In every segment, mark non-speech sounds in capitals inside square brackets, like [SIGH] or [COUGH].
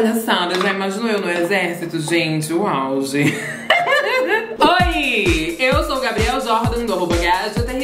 palhaçada, já imaginou eu no exército, gente? O auge. [LAUGHS] Oi, eu sou o Gabriel Jordan do arroba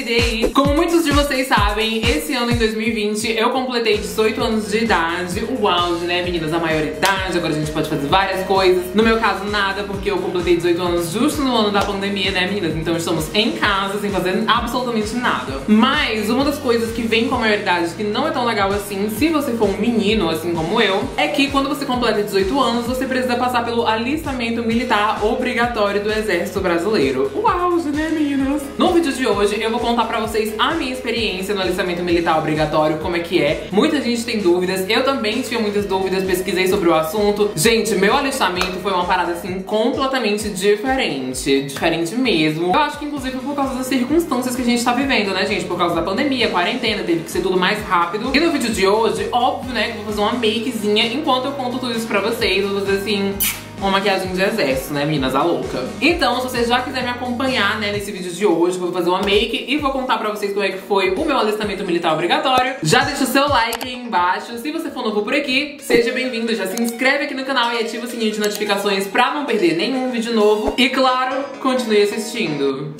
GadgetRD Como muitos de vocês sabem, esse ano em 2020 eu completei 18 anos de idade. Auge, né meninas, a maioridade, agora a gente pode fazer várias coisas. No meu caso nada, porque eu completei 18 anos justo no ano da pandemia, né meninas? Então estamos em casa sem fazer absolutamente nada. Mas uma das coisas que vem com a maioridade que não é tão legal assim Se você for um menino, assim como eu É que quando você completa 18 anos, você precisa passar pelo alistamento militar obrigatório do exército brasileiro. Auge, né, meninas? No vídeo de hoje eu vou contar pra vocês a minha experiência no alistamento militar obrigatório, como é que é. Muita gente tem dúvidas, eu também tinha muitas dúvidas, pesquisei sobre o assunto. Gente, meu alistamento foi uma parada assim completamente diferente, diferente mesmo. Eu acho que inclusive por causa das circunstâncias que a gente tá vivendo, né, gente? Por causa da pandemia, quarentena, teve que ser tudo mais rápido. E no vídeo de hoje, óbvio, né, que vou fazer uma makezinha enquanto eu conto tudo isso pra vocês. Vou fazer assim uma maquiagem de exército, né, meninas, a louca. Então, se vocês já quiserem me acompanhar, né, nesse vídeo de hoje, vou fazer uma make e vou contar pra vocês como é que foi o meu alistamento militar obrigatório. Já deixa o seu like aí embaixo. Se você for novo por aqui, seja bem-vindo. Já se inscreve aqui no canal e ativa o sininho de notificações pra não perder nenhum vídeo novo. E, claro, continue assistindo.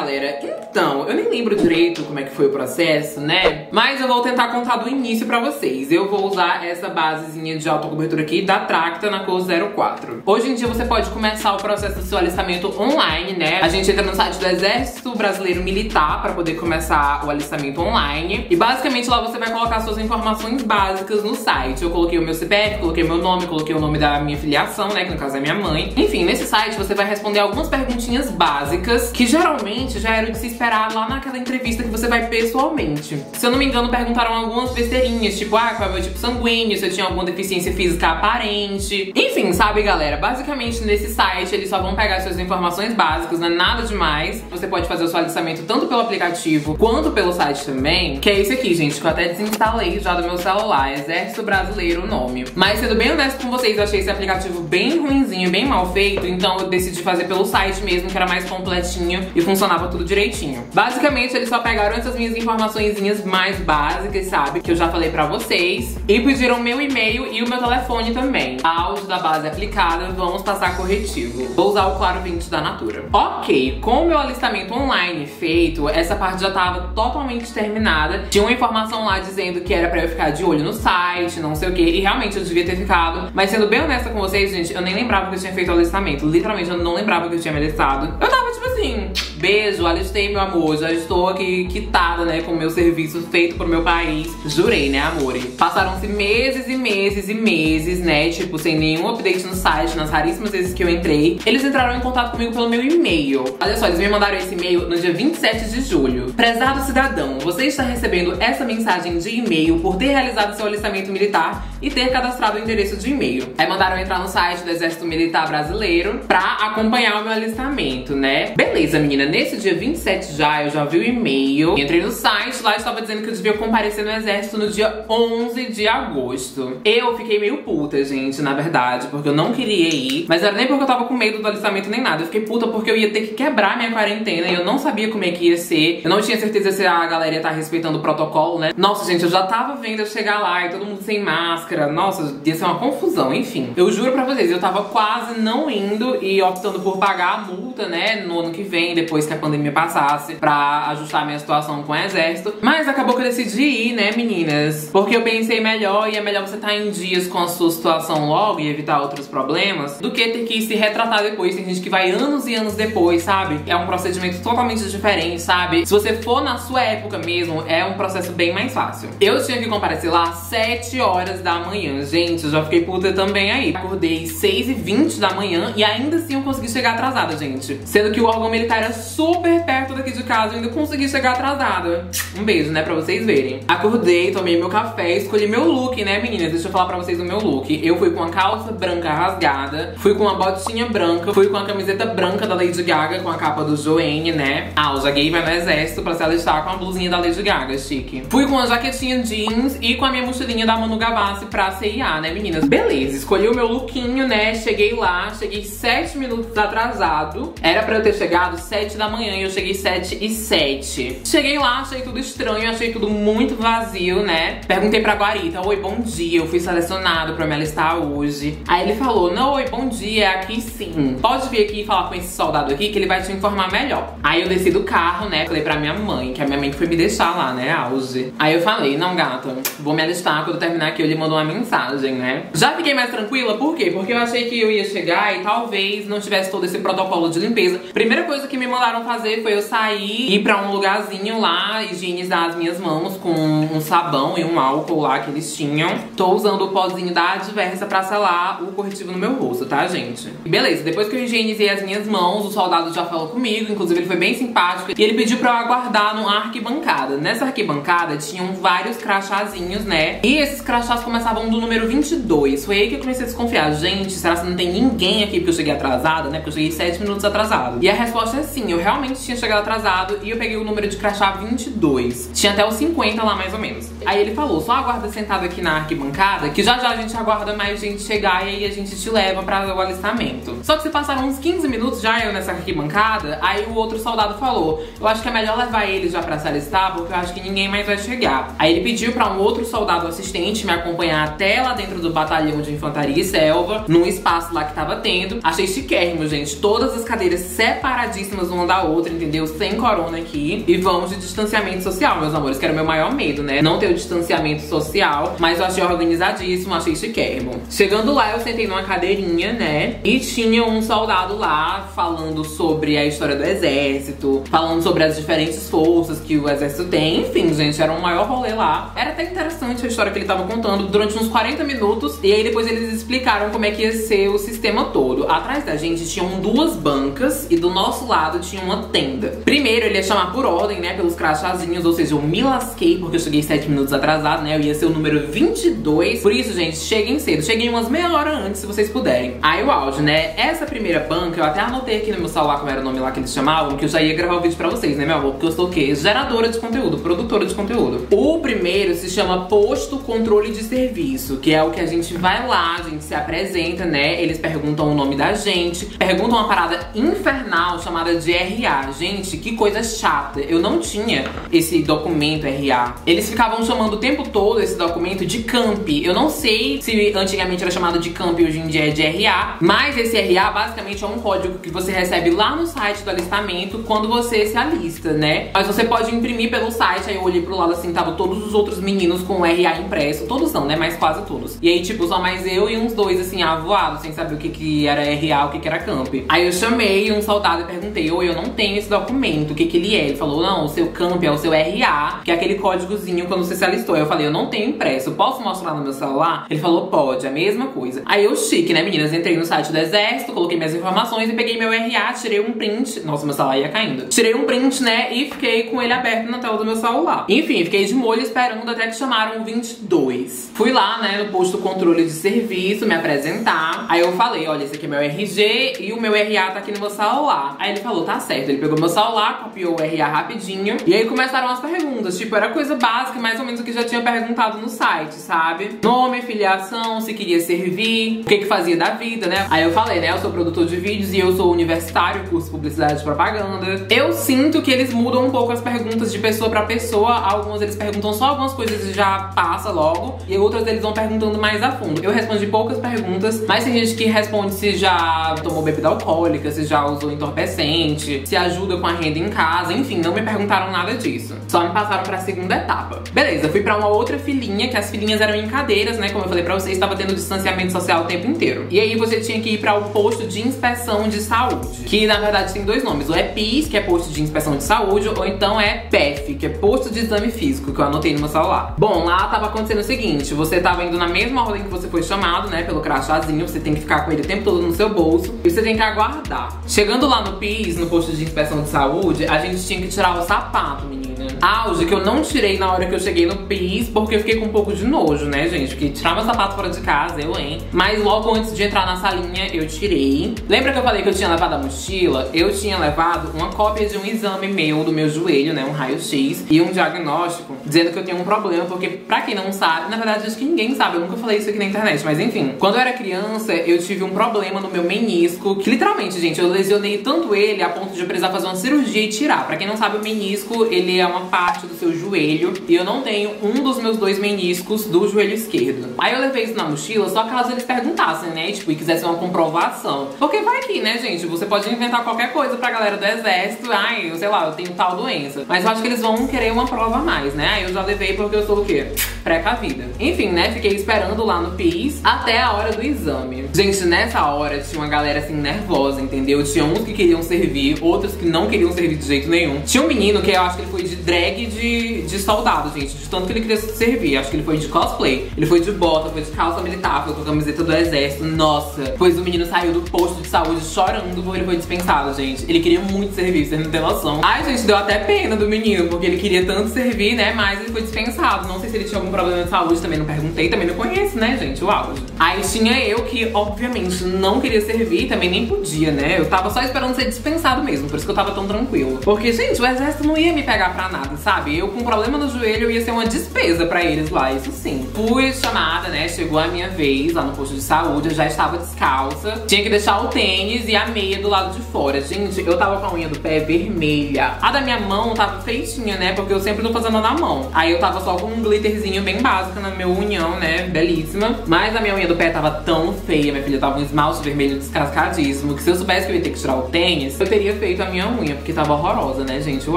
Galera? Então, eu nem lembro direito como é que foi o processo, né? Mas eu vou tentar contar do início pra vocês. Eu vou usar essa basezinha de autocobertura aqui da Tracta na cor 04. Hoje em dia você pode começar o processo do seu alistamento online, né? A gente entra no site do Exército Brasileiro Militar pra poder começar o alistamento online. E basicamente lá você vai colocar suas informações básicas no site. Eu coloquei o meu CPF, coloquei meu nome, coloquei o nome da minha filiação, né? Que no caso é minha mãe. Enfim, nesse site você vai responder algumas perguntinhas básicas que geralmente já era de se esperar lá naquela entrevista que você vai pessoalmente. Se eu não me engano, perguntaram algumas besteirinhas, tipo, ah, qual é o meu tipo sanguíneo, se eu tinha alguma deficiência física aparente. Enfim, sabe, galera? Basicamente, nesse site, eles só vão pegar suas informações básicas, não é nada demais. Você pode fazer o seu alistamento tanto pelo aplicativo quanto pelo site também, que é esse aqui, gente, que eu até desinstalei já do meu celular, Exército Brasileiro o nome. Mas sendo bem honesto com vocês, eu achei esse aplicativo bem ruinzinho, bem mal feito, então eu decidi fazer pelo site mesmo, que era mais completinho e funcionava tudo direitinho. Basicamente, eles só pegaram essas minhas informações mais básicas, sabe? Que eu já falei pra vocês. E pediram meu e-mail e o meu telefone também. Áudio da base aplicada, vamos passar corretivo. Vou usar o Claro 20 da Natura. Ok, com o meu alistamento online feito, essa parte já tava totalmente terminada. Tinha uma informação lá dizendo que era pra eu ficar de olho no site, não sei o que. E realmente eu devia ter ficado. Mas sendo bem honesta com vocês, gente, eu nem lembrava que eu tinha feito o alistamento. Literalmente, eu não lembrava que eu tinha me alistado. Eu tava tipo assim, beijo, alistei meu amor, já estou aqui quitada, né, com o meu serviço feito pro meu país. Jurei, né, amore? Passaram-se meses e meses e meses, né, tipo, sem nenhum update no site, nas raríssimas vezes que eu entrei. Eles entraram em contato comigo pelo meu e-mail. Olha só, eles me mandaram esse e-mail no dia 27 de julho. Prezado cidadão, você está recebendo essa mensagem de e-mail por ter realizado seu alistamento militar e ter cadastrado o endereço de e-mail. Aí mandaram entrar no site do Exército Militar Brasileiro pra acompanhar o meu alistamento, né? Beleza, menina, nesse dia 27 já, eu já vi o e-mail. Entrei no site, lá estava dizendo que eu devia comparecer no Exército no dia 11 de agosto. Eu fiquei meio puta, gente, na verdade, porque eu não queria ir. Mas era nem porque eu tava com medo do alistamento nem nada. Eu fiquei puta porque eu ia ter que quebrar minha quarentena e eu não sabia como é que ia ser. Eu não tinha certeza se a galera ia estar respeitando o protocolo, né? Nossa, gente, eu já tava vendo eu chegar lá e todo mundo sem máscara máscara. Nossa, ia ser uma confusão, enfim. Eu juro pra vocês, eu tava quase não indo e optando por pagar a multa, né, no ano que vem, depois que a pandemia passasse, pra ajustar minha situação com o exército. Mas acabou que eu decidi ir, né, meninas? Porque eu pensei melhor e é melhor você estar tá em dias com a sua situação logo e evitar outros problemas do que ter que se retratar depois. Tem gente que vai anos e anos depois, sabe? É um procedimento totalmente diferente, sabe? Se você for na sua época mesmo, é um processo bem mais fácil. Eu tinha que comparecer lá às 7 horas da manhã. Gente, eu já fiquei puta também aí. Acordei 6 e 20 da manhã e ainda assim eu consegui chegar atrasada, gente. Sendo que o órgão militar era super perto daqui de casa, eu ainda consegui chegar atrasada. Um beijo, né, pra vocês verem. Acordei, tomei meu café, escolhi meu look, né, meninas? Deixa eu falar pra vocês o meu look. Eu fui com a calça branca rasgada, fui com uma botinha branca, fui com a camiseta branca da Lady Gaga, com a capa do Joanne, né? Ah, o gay vai no exército pra se alistar com a blusinha da Lady Gaga, chique. Fui com a jaquetinha jeans e com a minha mochilinha da Manu Gavassi pra CIA, né, meninas? Beleza, escolhi o meu lookinho, né? Cheguei lá, cheguei sete minutos atrasado. Era pra eu ter chegado 7 da manhã e eu cheguei 7 e 7. Cheguei lá, achei tudo estranho, achei tudo muito vazio, né? Perguntei pra Guarita, oi, bom dia, eu fui selecionado pra me alistar hoje. Aí ele falou, não, oi, bom dia, é aqui sim. Pode vir aqui e falar com esse soldado aqui que ele vai te informar melhor. Aí eu desci do carro, né? Falei pra minha mãe, que a minha mãe foi me deixar lá, né? Auge. Aí eu falei, não, gata, vou me alistar. Quando terminar aqui, ele mandou uma mensagem, né? Já fiquei mais tranquila, por quê? Porque eu achei que eu ia chegar e talvez não tivesse todo esse protocolo de limpeza. Primeira coisa que me mandaram fazer foi eu sair, ir pra um lugarzinho lá, higienizar as minhas mãos com um sabão e um álcool lá que eles tinham. Tô usando o pozinho da Adversa pra selar o corretivo no meu rosto, tá, gente? Beleza, depois que eu higienizei as minhas mãos, o soldado já falou comigo, inclusive ele foi bem simpático. E ele pediu pra eu aguardar numa arquibancada. Nessa arquibancada tinham vários crachazinhos, né? E esses crachás começavam do número 22. Foi aí que eu comecei a desconfiar. Gente, será que não tem ninguém aqui porque eu cheguei atrasada, né? Porque eu cheguei 7 minutos atrasado. E a resposta é sim, eu realmente tinha chegado atrasado e eu peguei o número de crachá 22. Tinha até os 50 lá, mais ou menos. Aí ele falou, só aguarda sentado aqui na arquibancada, que já já a gente aguarda mais gente chegar e aí a gente te leva pra o alistamento. Só que se passaram uns 15 minutos já eu nessa arquibancada, aí o outro soldado falou, eu acho que é melhor levar ele já pra se alistar, porque eu acho que ninguém mais vai chegar. Aí ele pediu pra um outro soldado assistente me acompanhar até lá dentro do batalhão de infantaria e selva, num espaço lá que tava tendo. Achei chiquérrimo, gente. Todas as cadeiras separadíssimas uma da outra, entendeu? Sem corona aqui. E vamos de distanciamento social, meus amores, que era o meu maior medo, né? Não ter o distanciamento social, mas eu achei organizadíssimo, achei chiquérrimo. Chegando lá, eu sentei numa cadeirinha, né? E tinha um soldado lá falando sobre a história do exército, falando sobre as diferentes forças que o exército tem. Enfim, gente, era um maior rolê lá. Era até interessante a história que ele tava contando durante uns 40 minutos. E aí depois eles explicaram como é que ia ser o sistema todo. Atrás da gente tinham duas bancas e do nosso lado tinha uma tenda. Primeiro ele ia chamar por ordem, né, pelos crachazinhos, ou seja, eu me lasquei porque eu cheguei 7 minutos atrasado, né? Eu ia ser o número 22. Por isso, gente, cheguem cedo. Cheguem umas meia hora antes, se vocês puderem. Aí o áudio, né? Essa primeira banca, eu até anotei aqui no meu celular como era o nome lá que eles chamavam, que eu já ia gravar o vídeo pra vocês, né, meu amor? Porque eu sou o quê? Geradora de conteúdo, produtora de conteúdo. O primeiro se chama Posto Controle de Serviço, que é o que a gente vai lá, a gente se apresenta, né? Eles perguntam o nome da gente, perguntam uma parada infernal chamada de RA. Gente, que coisa chata. Eu não tinha esse documento RA. Eles ficavam chamando o tempo todo esse documento de CAMP. Eu não sei se antigamente era chamado de CAMP e hoje em dia é de RA, mas esse RA basicamente é um código que você recebe lá no site do alistamento quando você se alista, né? Mas você pode imprimir pelo site, aí eu olhei pro lado assim, tava todos os outros meninos com RA impresso. Todos não, né? Mas quase todos. E aí, tipo, só mais eu e uns dois, assim, avoados, sem saber o que, que era RA, o que, que era camp. Aí eu chamei um soldado e perguntei, oi, eu não tenho esse documento, o que que ele é? Ele falou, não, o seu camp é o seu RA, que é aquele códigozinho quando você se alistou. Aí eu falei, eu não tenho impresso, posso mostrar no meu celular? Ele falou, pode, é a mesma coisa. Aí eu chique, né, meninas? Entrei no site do exército, coloquei minhas informações e peguei meu RA, tirei um print. Nossa, meu celular ia caindo. Tirei um print, né, e fiquei com ele aberto na tela do meu celular. Enfim, fiquei de molho esperando até que chamaram o 22. Fui lá, né, no posto controle de serviço, me apresentar. Aí eu falei, olha, esse aqui é meu RG e o meu RA tá aqui no meu celular. Aí ele falou, tá certo. Ele pegou meu celular, copiou o RA rapidinho. E aí começaram as perguntas. Tipo, era coisa básica, mais ou menos o que já tinha perguntado no site, sabe? Nome, filiação, se queria servir, o que que fazia da vida, né? Aí eu falei, né, eu sou produtor de vídeos e eu sou universitário, curso Publicidade e Propaganda. Eu sinto que eles mudam um pouco as perguntas de pessoa pra pessoa. Algumas eles perguntam só algumas coisas e já passa logo. E outras eles vão perguntando mais a fundo. Eu respondi poucas perguntas, mas tem gente que responde se já tomou bebida alcoólica, se já usou entorpecente, se ajuda com a renda em casa, enfim, não me perguntaram nada disso. Só me passaram pra segunda etapa. Beleza, fui pra uma outra filinha, que as filinhas eram em cadeiras, né? Como eu falei pra vocês, estava tendo distanciamento social o tempo inteiro. E aí você tinha que ir pra o posto de inspeção de saúde, que na verdade tem dois nomes. O EPIS, que é posto de inspeção de saúde, ou então é PEF, que é posto de exame físico, que eu anotei no meu celular. Bom, lá tava acontecendo o seguinte, você tava indo na mesma ordem que você foi chamado, né, pelo crachazinho, você tem que ficar com ele o tempo todo no seu bolso, e você tem que aguardar. Chegando lá no PIS, no posto de inspeção de saúde, a gente tinha que tirar o sapato, menino. Auge que eu não tirei na hora que eu cheguei no PIS, porque eu fiquei com um pouco de nojo, né, gente? Porque tirar meu sapato fora de casa, eu, hein? Mas logo antes de entrar na salinha, eu tirei. Lembra que eu falei que eu tinha levado a mochila? Eu tinha levado uma cópia de um exame meu do meu joelho, né? Um raio-x e um diagnóstico, dizendo que eu tinha um problema, porque pra quem não sabe, na verdade acho que ninguém sabe, eu nunca falei isso aqui na internet, mas enfim. Quando eu era criança, eu tive um problema no meu menisco, que literalmente, gente, eu lesionei tanto ele a ponto de eu precisar fazer uma cirurgia e tirar. Pra quem não sabe, o menisco, ele é uma parte do seu joelho, e eu não tenho um dos meus dois meniscos do joelho esquerdo. Aí eu levei isso na mochila, só caso eles perguntassem, né, tipo, e quisessem uma comprovação. Porque vai que, né, gente, você pode inventar qualquer coisa pra galera do exército, ai, eu sei lá, eu tenho tal doença. Mas eu acho que eles vão querer uma prova a mais, né? Aí eu já levei porque eu sou o quê? Precavida. Enfim, né, fiquei esperando lá no PIS até a hora do exame. Gente, nessa hora tinha uma galera assim nervosa, entendeu? Tinha uns que queriam servir, outros que não queriam servir de jeito nenhum. Tinha um menino que eu acho que ele foi de drag de, de soldado, gente, de tanto que ele queria servir. Acho que ele foi de cosplay. Ele foi de bota, foi de calça militar, foi com a camiseta do exército. Nossa, pois o menino saiu do posto de saúde chorando porque ele foi dispensado, gente. Ele queria muito servir, vocês não tem noção. Ai, gente, deu até pena do menino, porque ele queria tanto servir, né? Mas ele foi dispensado. Não sei se ele tinha algum problema de saúde, também não perguntei, também não conheço, né, gente? O auge. Aí tinha eu que, obviamente, não queria servir, também nem podia, né? Eu tava só esperando ser dispensado mesmo, por isso que eu tava tão tranquilo. Porque, gente, o exército não ia me pegar pra nada, sabe? Eu com problema no joelho, eu ia ser uma despesa pra eles lá, isso sim. Fui chamada, né? Chegou a minha vez lá no posto de saúde, eu já estava descalça. Tinha que deixar o tênis e a meia do lado de fora. Gente, eu tava com a unha do pé vermelha. A da minha mão tava feitinha, né? Porque eu sempre tô fazendo na mão. Aí eu tava só com um glitterzinho bem básico na meu unhão, né? Belíssima. Mas a minha unha do pé tava tão feia, minha filha. Tava um esmalte vermelho descascadíssimo. Que se eu soubesse que eu ia ter que tirar o tênis, eu teria feito a minha unha. Porque tava horrorosa, né, gente? O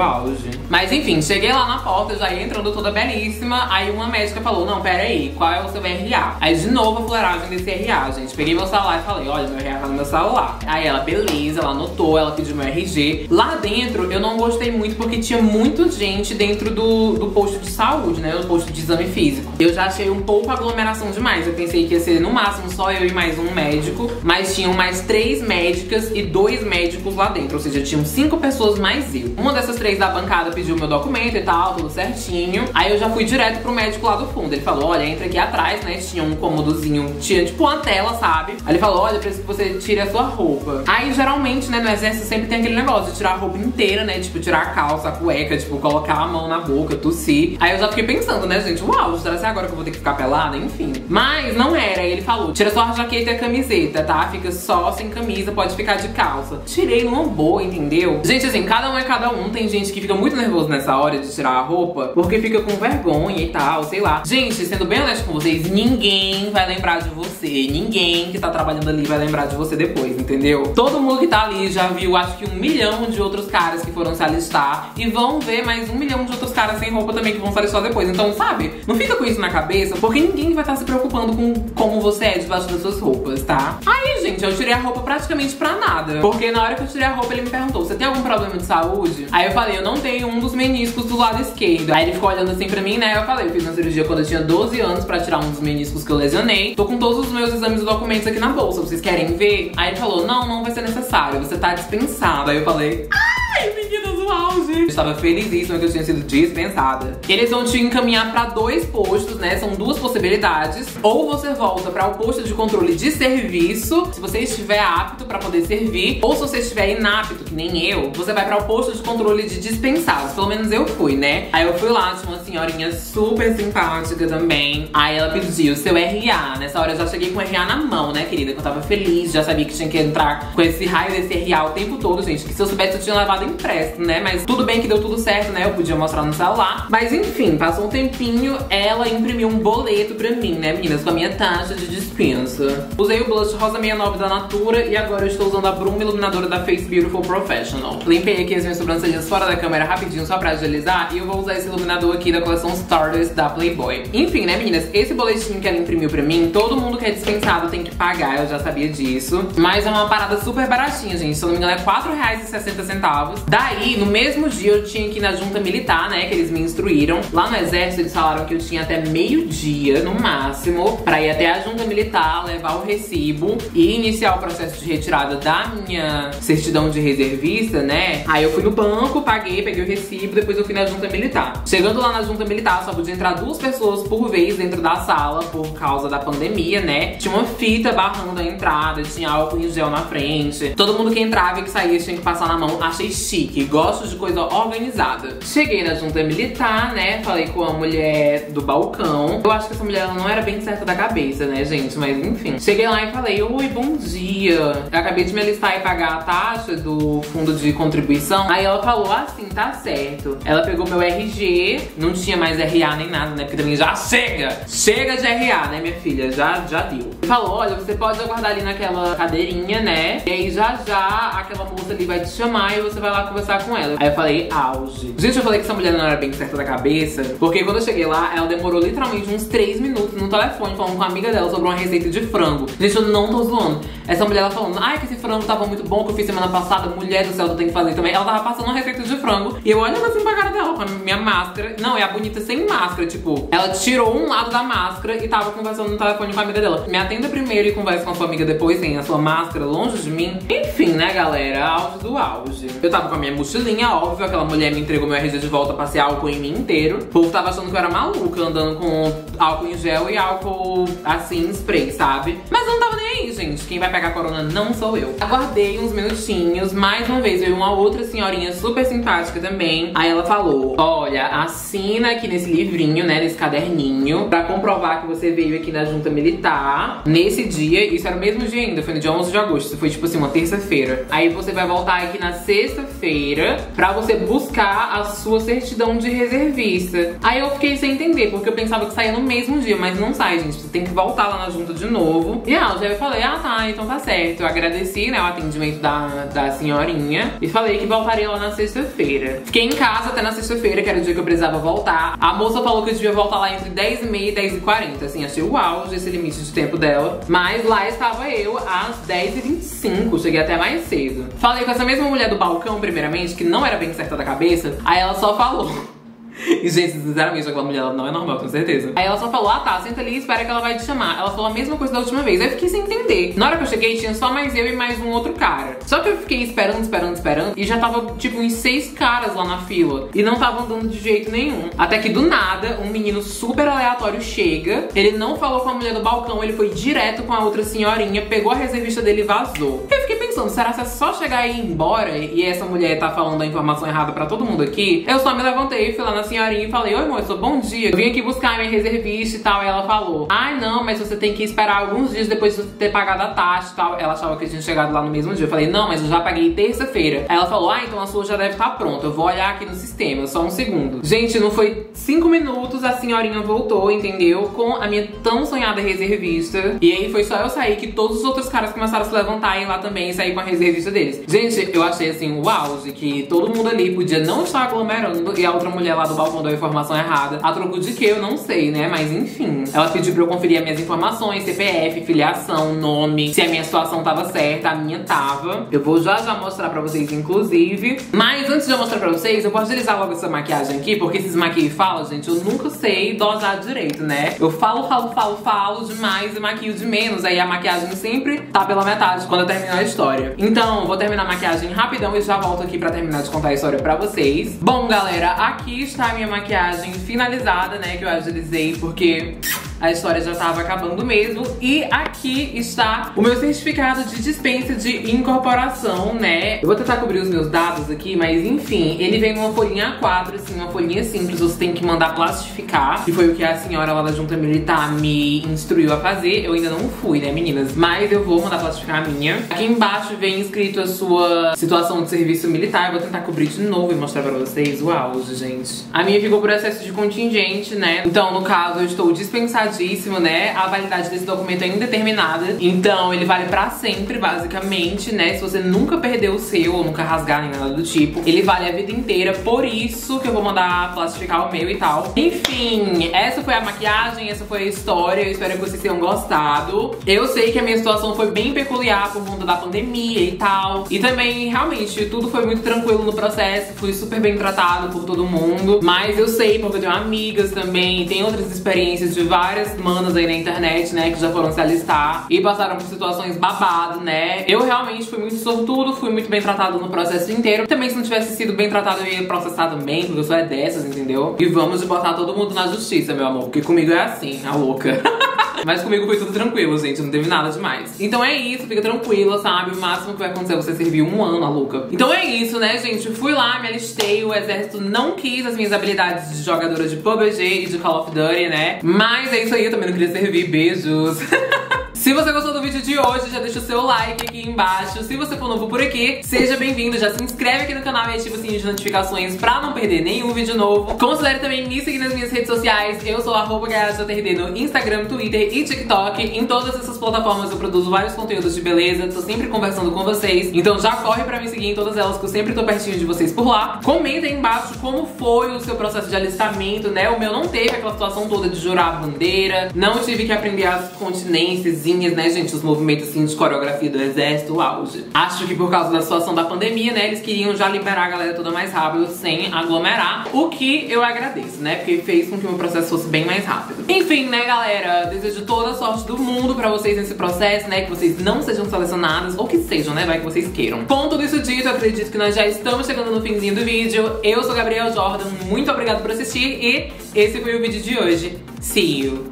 auge. Mas enfim, cheguei lá na porta, já entrando toda belíssima. Aí uma médica falou: Não, pera aí, qual é o seu RA? Aí de novo a fuleiragem desse RA, gente. Peguei meu celular e falei: Olha, meu RA tá no meu celular. Aí ela, beleza, ela anotou, ela pediu meu RG. Lá dentro eu não gostei muito porque tinha muita gente dentro do, do posto de saúde, né? O posto de exame físico. Eu já achei um pouco aglomeração demais. Eu pensei que ia ser no máximo só eu e mais um médico. Mas tinham mais três médicas e dois médicos lá dentro. Ou seja, tinham cinco pessoas mais eu. Uma dessas três da bancada pediu meu documento e tal, tudo certinho. Aí eu já fui direto pro médico lá do fundo. Ele falou: olha, entra aqui atrás, né? Tinha um cômodozinho, tinha tipo uma tela, sabe? Aí ele falou: olha, preciso que você tire a sua roupa. Aí geralmente, né, no exército sempre tem aquele negócio de tirar a roupa inteira, né? Tipo, tirar a calça, a cueca, tipo, colocar a mão na boca, tossir. Aí eu já fiquei pensando, né, gente? Uau, será que é agora que eu vou ter que ficar pelada? Enfim. Mas não era. Aí ele falou: tira só a jaqueta e a camiseta, tá? Fica só sem camisa, pode ficar de calça. Tirei numa boa, entendeu? Gente, assim, cada um é cada um. Tem gente que fica muito nervoso nessa hora de tirar a roupa porque fica com vergonha e tal, sei lá. Gente, sendo bem honesto com vocês, ninguém vai lembrar de você. Ninguém que tá trabalhando ali vai lembrar de você depois, entendeu? Todo mundo que tá ali já viu, acho que um milhão de outros caras que foram se alistar e vão ver mais um milhão de outros caras sem roupa também que vão se alistar depois. Então, sabe? Não fica com isso na cabeça, porque ninguém vai estar tá se preocupando com como você é debaixo das suas roupas, tá? Aí, gente, eu tirei a roupa praticamente pra nada. Porque na hora que eu tirei a roupa, ele me perguntou: você tem algum problema de saúde? Aí eu falei, eu não tenho um dos meniscos do lado esquerdo. Aí ele ficou olhando assim pra mim, né? Eu falei, eu fiz uma cirurgia quando eu tinha 12 anos pra tirar um dos meniscos que eu lesionei. Tô com todos os meus exames e documentos aqui na bolsa. Vocês querem ver? Aí ele falou, não, não vai ser necessário. Você tá dispensado. Aí eu falei, ai, meninas, auge. Eu estava felizíssima que eu tinha sido dispensada. Eles vão te encaminhar pra dois postos, né? São duas possibilidades. Ou você volta para o posto de controle de serviço, se você estiver apto pra poder servir. Ou se você estiver inapto, que nem eu, você vai para o posto de controle de dispensados. Pelo menos eu fui, né? Aí eu fui lá, tinha uma senhorinha super simpática também. Aí ela pediu seu RA. Nessa hora eu já cheguei com o RA na mão, né, querida? Que eu tava feliz, já sabia que tinha que entrar com esse raio desse RA o tempo todo, gente. Que se eu soubesse eu tinha levado impresso, né? Mas tudo bem que deu tudo certo, né? Eu podia mostrar no celular. Mas enfim, passou um tempinho, ela imprimiu um boleto pra mim, né, meninas? Com a minha taxa de dispensa. Usei o blush rosa 69 da Natura e agora eu estou usando a Bruma iluminadora da Face Beautiful Professional. Limpei aqui as minhas sobrancelhas fora da câmera rapidinho só pra agilizar e eu vou usar esse iluminador aqui da coleção Stardust da Playboy. Enfim, né, meninas? Esse boletim que ela imprimiu pra mim, todo mundo que é dispensado tem que pagar, eu já sabia disso. Mas é uma parada super baratinha, gente. Se eu não me engano, é R$4,60. Daí, no mesmo dia eu tinha que ir na junta militar, né? Que eles me instruíram. Lá no exército eles falaram que eu tinha até meio-dia, no máximo, pra ir até a junta militar, levar o recibo e iniciar o processo de retirada da minha certidão de reservista, né? Aí eu fui no banco, paguei, peguei o recibo, depois eu fui na junta militar. Chegando lá na junta militar, só podia entrar duas pessoas por vez dentro da sala por causa da pandemia, né? Tinha uma fita barrando a entrada, tinha álcool em gel na frente. Todo mundo que entrava e que saía tinha que passar na mão. Achei chique, gosto de coisa organizada. Cheguei na junta militar, né? Falei com a mulher do balcão. Eu acho que essa mulher não era bem certa da cabeça, né, gente? Mas enfim. Cheguei lá e falei, oi, bom dia. Eu acabei de me alistar e pagar a taxa do fundo de contribuição. Aí ela falou assim, tá certo. Ela pegou meu RG, não tinha mais RA nem nada, né? Porque também já chega! Chega de RA, né, minha filha? Já, já deu. Falou, olha, você pode aguardar ali naquela cadeirinha, né? E aí já já aquela moça ali vai te chamar e você vai lá conversar com ela. Aí eu falei, auge. Gente, eu falei que essa mulher não era bem certa da cabeça, porque quando eu cheguei lá, ela demorou literalmente uns 3 minutos no telefone falando com a amiga dela sobre uma receita de frango. Gente, eu não tô zoando. Essa mulher ela falando, ai, que esse frango tava muito bom que eu fiz semana passada, mulher do céu, tu tem que fazer também. Ela tava passando uma receita de frango e eu olhando assim pra cara dela com a minha máscara. Não, é a bonita sem máscara, tipo, ela tirou um lado da máscara e tava conversando no telefone com a amiga dela. Me atenda primeiro e conversa com a sua amiga depois, sem a sua máscara longe de mim. Enfim, né, galera? Auge do auge. Eu tava com a minha mochilinha, óbvio, aquela mulher me entregou meu RG de volta, passei álcool em mim inteiro. O povo tava achando que eu era maluca, andando com álcool em gel e álcool, assim, spray, sabe? Mas eu não tava nem aí, gente. Quem vai pegar corona não sou eu. Aguardei uns minutinhos, mais uma vez veio uma outra senhorinha super simpática também. Aí ela falou, olha, assina aqui nesse livrinho, né, nesse caderninho, pra comprovar que você veio aqui na junta militar. Nesse dia, isso era o mesmo dia ainda, foi no dia 11 de agosto, foi tipo assim, uma terça-feira. Aí você vai voltar aqui na sexta-feira pra você buscar a sua certidão de reservista. Aí eu fiquei sem entender, porque eu pensava que saía no mesmo dia, mas não sai, gente. Você tem que voltar lá na junta de novo. E ah, eu falei, ah tá, então tá certo. Eu agradeci, né, o atendimento da, da senhorinha e falei que voltaria lá na sexta-feira. Fiquei em casa até na sexta-feira, que era o dia que eu precisava voltar. A moça falou que eu devia voltar lá entre 10 e meia e 10 e 40, assim, achei o auge esse limite de tempo dela. Mas lá estava eu às 10 e 25, cheguei até mais cedo. Falei com essa mesma mulher do balcão, primeiramente, que não era bem certa da cabeça, aí ela só falou... [LAUGHS] E, gente, sinceramente, aquela mulher ela não é normal, tenho certeza. Aí ela só falou, ah tá, senta ali e espera que ela vai te chamar. Ela falou a mesma coisa da última vez. Aí eu fiquei sem entender. Na hora que eu cheguei, tinha só mais eu e mais um outro cara. Só que eu fiquei esperando, esperando, esperando. E já tava, tipo, uns seis caras lá na fila. E não tava andando de jeito nenhum. Até que do nada, um menino super aleatório chega. Ele não falou com a mulher do balcão, ele foi direto com a outra senhorinha, pegou a reservista dele e vazou. Eu fiquei pensando, será que é só chegar e ir embora e essa mulher tá falando a informação errada pra todo mundo aqui? Eu só me levantei, fui lá na senhorinha e falei, oi moço, bom dia. Eu vim aqui buscar minha reservista e tal. E ela falou, ai não, mas você tem que esperar alguns dias depois de você ter pagado a taxa e tal. Ela achava que tinha chegado lá no mesmo dia. Eu falei, não, mas eu já paguei terça-feira. Aí ela falou, ah, então a sua já deve estar pronta. Eu vou olhar aqui no sistema, só um segundo. Gente, não foi cinco minutos, a senhorinha voltou, entendeu? Com a minha tão sonhada reservista. E aí foi só eu sair que todos os outros caras começaram a se levantarem lá também e sair com a reservista deles. Gente, eu achei assim, uau, de que todo mundo ali podia não estar aglomerando e a outra mulher lá do balcão deu a informação errada. A troco de que eu não sei, né? Mas enfim. Ela pediu pra eu conferir as minhas informações, CPF, filiação, nome, se a minha situação tava certa, a minha tava. Eu vou já já mostrar pra vocês, inclusive. Mas antes de eu mostrar pra vocês, eu posso utilizar logo essa maquiagem aqui, porque esses maquia e fala, gente, eu nunca sei dosar direito, né? Eu falo, falo, falo, falo demais e maquio de menos. Aí a maquiagem sempre tá pela metade quando eu terminar a história. Então, vou terminar a maquiagem rapidão e já volto aqui pra terminar de contar a história pra vocês. Bom, galera, aqui está a minha maquiagem finalizada, né, que eu agilizei porque a história já tava acabando mesmo. E aqui está o meu certificado de dispensa de incorporação, né? Eu vou tentar cobrir os meus dados aqui, mas enfim, ele vem numa folhinha A4, assim, uma folhinha simples, você tem que mandar plastificar, que foi o que a senhora lá da junta militar me instruiu a fazer. Eu ainda não fui, né, meninas? Mas eu vou mandar plastificar a minha. Aqui embaixo vem escrito a sua situação de serviço militar. Eu vou tentar cobrir de novo e mostrar pra vocês o auge, gente. A minha ficou por excesso de contingente, né? Então, no caso, eu estou dispensada complicadíssimo, né? A validade desse documento é indeterminada. Então, ele vale pra sempre, basicamente, né? Se você nunca perdeu o seu ou nunca rasgar nem nada do tipo, ele vale a vida inteira. Por isso que eu vou mandar plastificar o meu e tal. Enfim, essa foi a maquiagem, essa foi a história. Eu espero que vocês tenham gostado. Eu sei que a minha situação foi bem peculiar por conta da pandemia e tal. E também, realmente, tudo foi muito tranquilo no processo. Fui super bem tratado por todo mundo. Mas eu sei, porque eu tenho amigas também, tem outras experiências de várias manas aí na internet, né, que já foram se alistar e passaram por situações babado, né? Eu realmente fui muito sortudo, fui muito bem tratado no processo inteiro. Também se não tivesse sido bem tratado, eu ia processar também, porque eu sou é dessas, entendeu? E vamos botar todo mundo na justiça, meu amor, porque comigo é assim, a louca. [LAUGHS] Mas comigo foi tudo tranquilo, gente. Não teve nada demais. Então é isso, fica tranquila, sabe? O máximo que vai acontecer é você servir um ano, a louca. Então é isso, né, gente? Fui lá, me alistei. O exército não quis as minhas habilidades de jogadora de PUBG e de Call of Duty, né? Mas é isso aí, eu também não queria servir. Beijos. [LAUGHS] Se você gostou do vídeo de hoje, já deixa o seu like aqui embaixo. Se você for novo por aqui, seja bem-vindo. Já se inscreve aqui no canal e ativa o sininho de notificações pra não perder nenhum vídeo novo. Considere também me seguir nas minhas redes sociais. Eu sou arroba no Instagram, Twitter e TikTok. Em todas essas plataformas eu produzo vários conteúdos de beleza. Tô sempre conversando com vocês. Então já corre pra me seguir em todas elas que eu sempre tô pertinho de vocês por lá. Comenta aí embaixo como foi o seu processo de alistamento, né? O meu não teve aquela situação toda de jurar a bandeira. Não tive que aprender as continências né, gente? Os movimentos assim de coreografia do exército, o auge. Acho que por causa da situação da pandemia, né, eles queriam já liberar a galera toda mais rápido, sem aglomerar. O que eu agradeço, né? Porque fez com que o meu processo fosse bem mais rápido. Enfim, né, galera? Desejo toda a sorte do mundo pra vocês nesse processo, né? Que vocês não sejam selecionadas, ou que sejam, né? Vai que vocês queiram. Com tudo isso dito, acredito que nós já estamos chegando no finzinho do vídeo. Eu sou Gabriel Jordan, muito obrigada por assistir e esse foi o vídeo de hoje. See you!